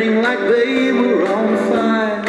burning like they were on fire.